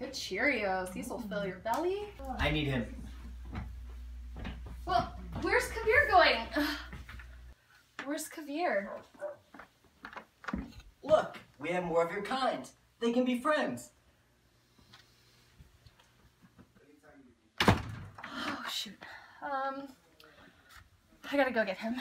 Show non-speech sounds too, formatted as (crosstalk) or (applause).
Good Cheerios. These will fill your belly. I need him. Well, where's Kavir going? (sighs) Where's Kavir? Look, we have more of your kind. They can be friends. Oh, shoot. Um, I gotta go get him.